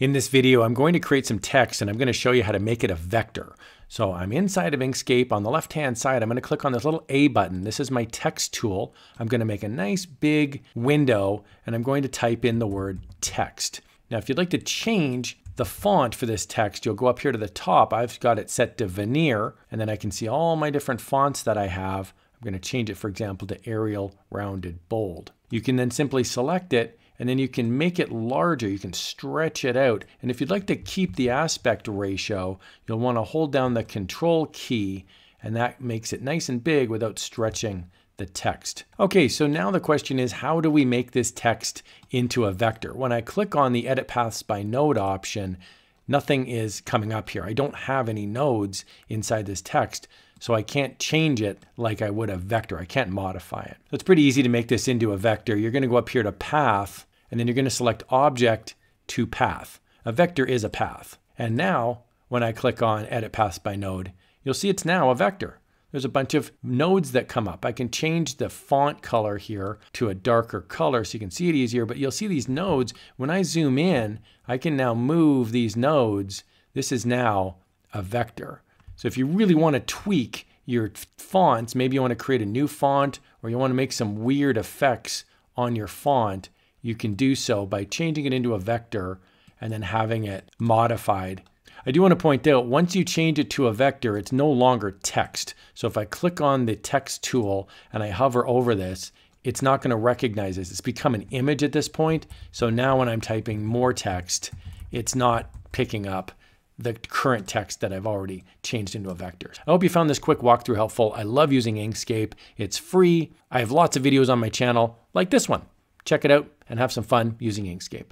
In this video, I'm going to create some text and I'm going to show you how to make it a vector. So I'm inside of Inkscape. On the left-hand side, I'm going to click on this little A button. This is my text tool. I'm going to make a nice big window and I'm going to type in the word text. Now, if you'd like to change the font for this text, you'll go up here to the top. I've got it set to veneer and then I can see all my different fonts that I have. I'm going to change it, for example, to Arial Rounded Bold. You can then simply select it and then you can make it larger. You can stretch it out. And if you'd like to keep the aspect ratio, you'll want to hold down the control key and that makes it nice and big without stretching the text. Okay, so now the question is how do we make this text into a vector? When I click on the edit paths by node option, nothing is coming up here. I don't have any nodes inside this text, so I can't change it like I would a vector. I can't modify it. So it's pretty easy to make this into a vector. You're gonna go up here to path, and then you're gonna select object to path. A vector is a path. And now, when I click on edit paths by node, you'll see it's now a vector. There's a bunch of nodes that come up. I can change the font color here to a darker color so you can see it easier, but you'll see these nodes. When I zoom in, I can now move these nodes. This is now a vector. So if you really want to tweak your fonts, maybe you want to create a new font or you want to make some weird effects on your font, you can do so by changing it into a vector and then having it modified. I do want to point out, once you change it to a vector, it's no longer text. So if I click on the text tool and I hover over this, it's not going to recognize this. It's become an image at this point. So now when I'm typing more text, it's not picking up the current text that I've already changed into a vector. I hope you found this quick walkthrough helpful. I love using Inkscape. It's free. I have lots of videos on my channel like this one. Check it out and have some fun using Inkscape.